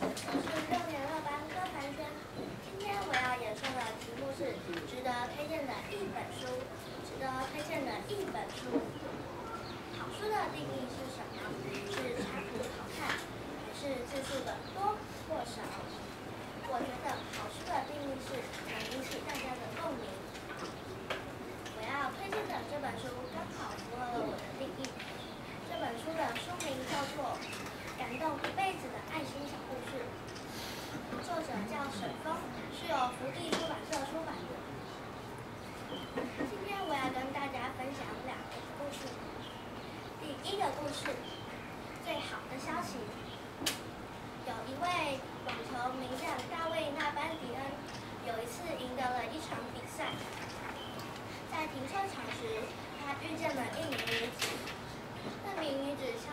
我是六年二班郭凡轩，今天我要演说的题目是《值得推荐的一本书》。值得推荐的一本书，好书的定义是什么？独立出版社出版的。今天我要跟大家分享两个故事。第一个故事，最好的消息。有一位网球名将大卫·纳班迪恩，有一次赢得了一场比赛。在停车场时，他遇见了一名女子。那名女子像。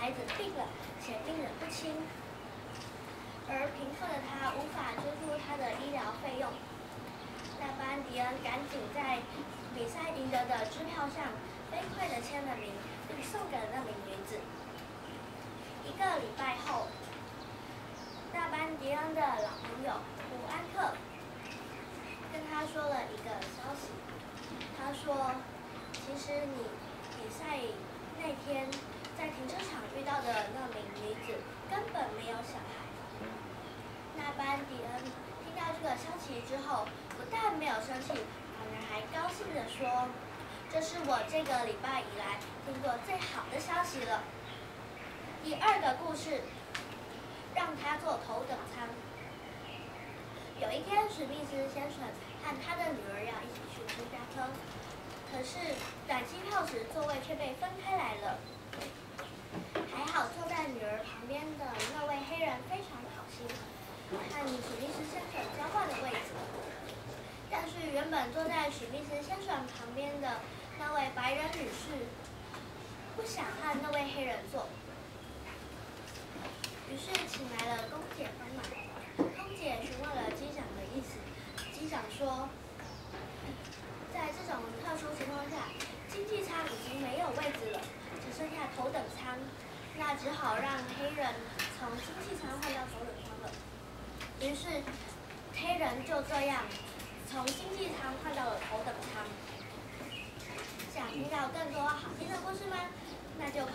孩子病了，且病得不轻。而贫困的他无法支付他的医疗费用，那班迪恩赶紧在比赛赢得的支票上飞快地签了名，并送给了那名女子。一个礼拜后，那班迪恩的老朋友胡安克跟他说了一个消息，他说：“其实你比赛那天在停车场遇到的那名女子根本没有小孩。”那班迪恩听到这个消息之后，不但没有生气，反而还高兴地说：“这是我这个礼拜以来听过最好的消息了。”第二个故事，让他坐头等舱。有一天，史密斯先生和他的女儿要一起去芝加哥，可是买机票时座位却被分开来了。还好坐在女儿旁边的那位黑人非常好心。和史密斯先生交换的位置，但是原本坐在史密斯先生旁边的那位白人女士不想和那位黑人坐，于是请来了空姐帮忙。空姐询问了机长的意思，机长说，在这种特殊情况下，经济舱已经没有位置了，只剩下头等舱，那只好让黑人从经济舱换到头等舱。于是，黑人就这样从经济舱换到了头等舱。想听到更多好听的故事吗？那就